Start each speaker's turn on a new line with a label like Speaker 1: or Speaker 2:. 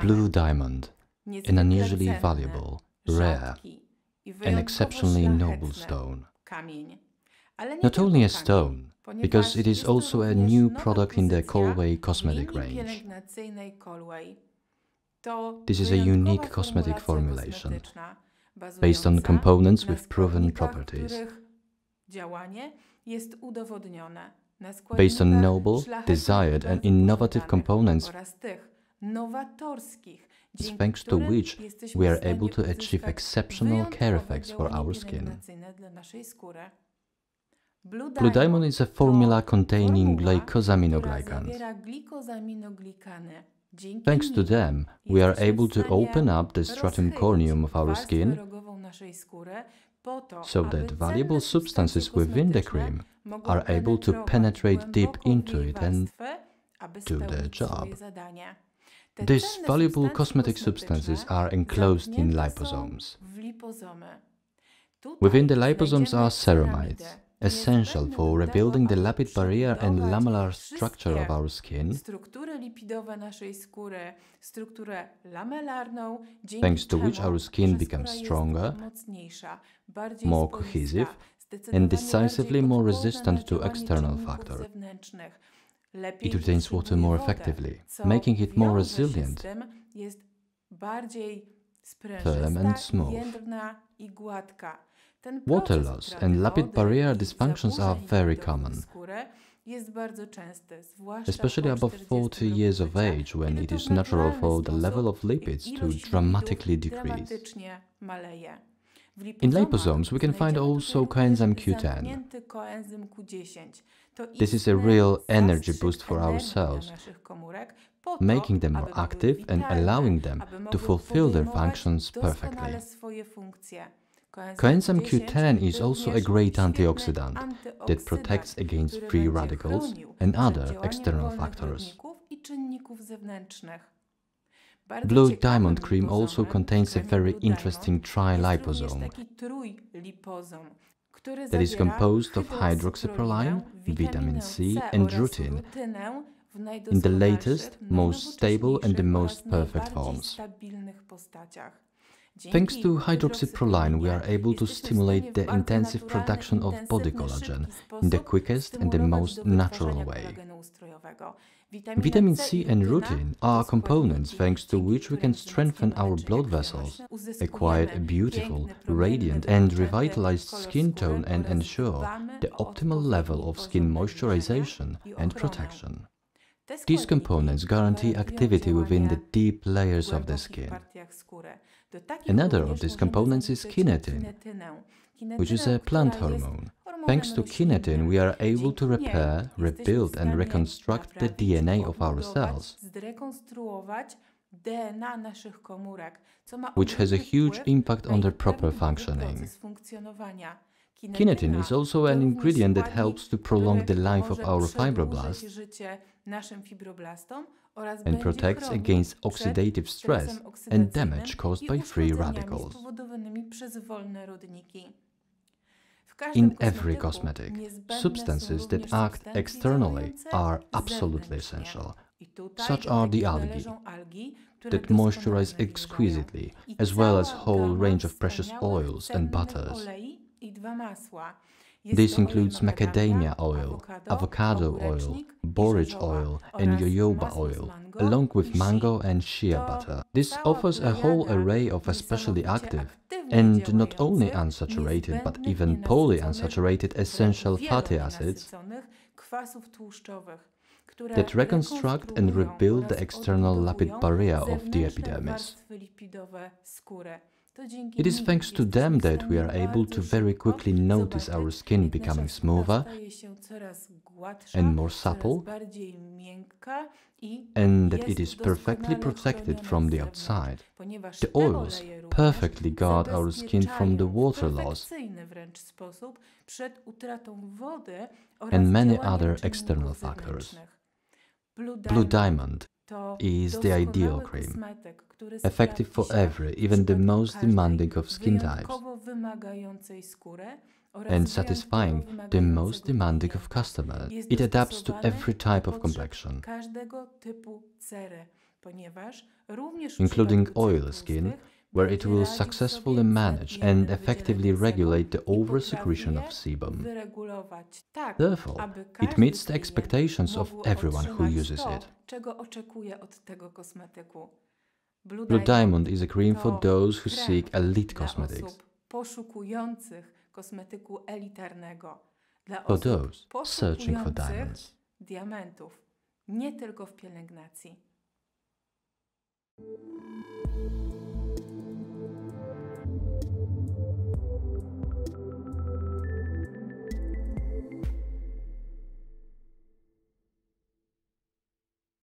Speaker 1: Blue diamond, an unusually valuable, rare, and exceptionally noble stone. Not only a stone, because it is also a new product in the Colway cosmetic range. This is a unique cosmetic formulation, based on components with proven properties. Based on noble, desired and innovative components thanks to which we are able to achieve exceptional care effects for our skin. Blue Diamond is a formula containing glycosaminoglycans. Thanks to them, we are able to open up the stratum corneum of our skin so that valuable substances within the cream are able to penetrate deep into it and do their job. These valuable cosmetic substances are enclosed in liposomes. Within the liposomes are ceramides, essential for rebuilding the lipid barrier and lamellar structure of our skin, thanks to which our skin becomes stronger, more cohesive, and decisively more resistant to external factors. It retains water more effectively, making it more resilient, firm and smooth. Water loss and lipid barrier dysfunctions are very common, especially above 40 years of age when it is natural for the level of lipids to dramatically decrease. In liposomes, we can find also coenzyme Q10. This is a real energy boost for our cells, making them more active and allowing them to fulfill their functions perfectly. Coenzyme Q10 is also a great antioxidant that protects against free radicals and other external factors. Blue Diamond cream also contains a very interesting triliposome that is composed of hydroxyproline, vitamin C and rutin in the latest, most stable and the most perfect forms. Thanks to hydroxyproline, we are able to stimulate the intensive production of body collagen in the quickest and the most natural way. Vitamin C and rutin are components thanks to which we can strengthen our blood vessels, acquire a beautiful, radiant and revitalized skin tone and ensure the optimal level of skin moisturization and protection. These components guarantee activity within the deep layers of the skin. Another of these components is kinetin, which is a plant hormone. Thanks to kinetin, we are able to repair, rebuild and reconstruct the DNA of our cells, which has a huge impact on their proper functioning. Kinetin is also an ingredient that helps to prolong the life of our fibroblasts and protects against oxidative stress and damage caused by free radicals. In every cosmetic, substances that act externally are absolutely essential. Such are the algae, that moisturize exquisitely, as well as whole range of precious oils and butters. This includes macadamia oil, avocado oil, borage oil and jojoba oil, along with mango and shea butter. This offers a whole array of especially active and not only unsaturated but even polyunsaturated essential fatty acids that reconstruct and rebuild the external lipid barrier of the epidermis. It is thanks to them that we are able to very quickly notice our skin becoming smoother and more supple, and that it is perfectly protected from the outside. The oils perfectly guard our skin from the water loss and many other external factors. Blue Diamond is the ideal cream, effective for every, even the most demanding of skin types, and satisfying the most demanding of customers. It adapts to every type of complexion, including oil skin, where it will successfully manage and effectively regulate the over-secretion of sebum. Therefore, it meets the expectations of everyone who uses it. Blue Diamond is a cream for those who seek elite cosmetics. For those searching for diamonds.
Speaker 2: nie tylko w pielęgnacji.